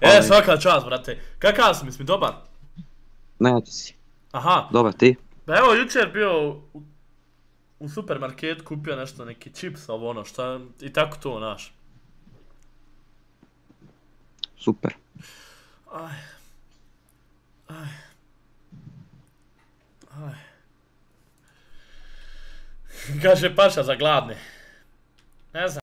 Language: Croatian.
E, svaka čast, brate. Kakav si, mislim, dobar? Ne, si. Aha. Dobar, ti? Pa evo, jučer bio u, supermarket, kupio nešto, neki čips, ovo ono, šta, i tako to, naš. Super. Aj. Aj. Aj. Kaže paša za gladne. Ne znam.